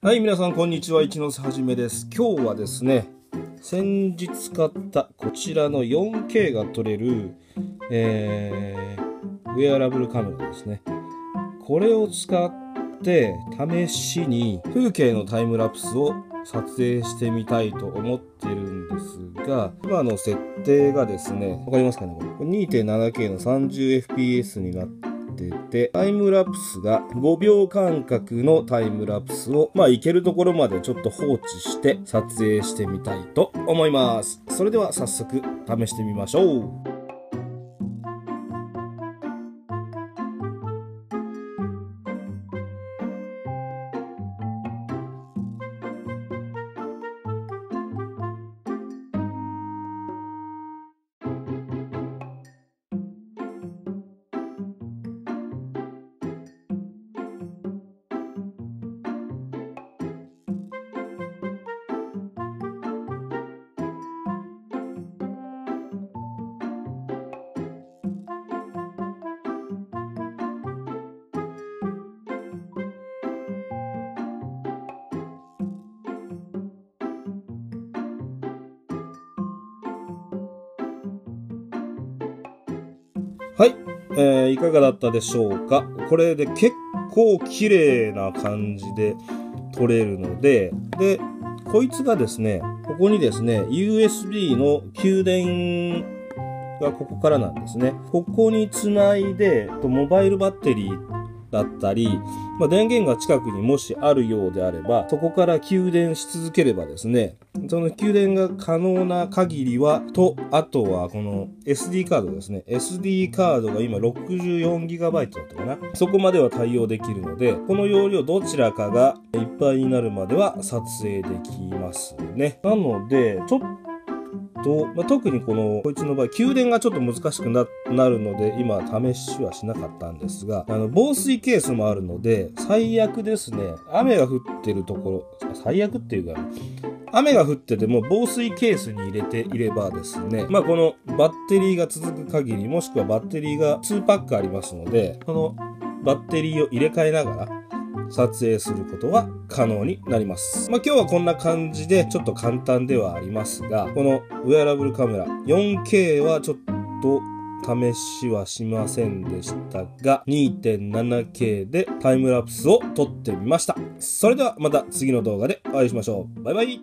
はい、皆さん、こんにちは。一ノ瀬はじめです。今日はですね、先日買ったこちらの 4K が撮れる、えー、ウェアラブルカメラですね。これを使って、試しに風景のタイムラプスを撮影してみたいと思ってるんですが、今の設定がですね、わかりますかねこれ ?2.7K の 30fps になってて、タイムラプスが5秒間隔のタイムラプスを、まあ、いけるところまでちょっと放置して撮影してみたいと思います。それでは早速試してみましょう。はい、えーいかがだったでしょうか？これで結構綺麗な感じで取れるので、で、こいつがですね、ここにですね、USB の給電がここからなんですね。ここにつないで、モバイルバッテリーだったり、まあ、電源が近くにもしあるようであれば、そこから給電し続ければですね、その給電が可能な限りは、と、あとはこの SD カードですね。SD カードが今 64GB だったかな。そこまでは対応できるので、この容量どちらかがいっぱいになるまでは撮影できますね。なので、ちょっと、とまあ、特にこの、こいつの場合、給電がちょっと難しくななるので、今、試しはしなかったんですが、あの、防水ケースもあるので、最悪ですね、雨が降ってるところ、最悪っていうか、雨が降ってても防水ケースに入れていればですね、まあこのバッテリーが続く限り、もしくはバッテリーが2パックありますので、このバッテリーを入れ替えながら、撮影することは可能になります。まあ、今日はこんな感じでちょっと簡単ではありますが、このウェアラブルカメラ 4K はちょっと試しはしませんでしたが、2.7K でタイムラプスを撮ってみました。それではまた次の動画でお会いしましょう。バイバイ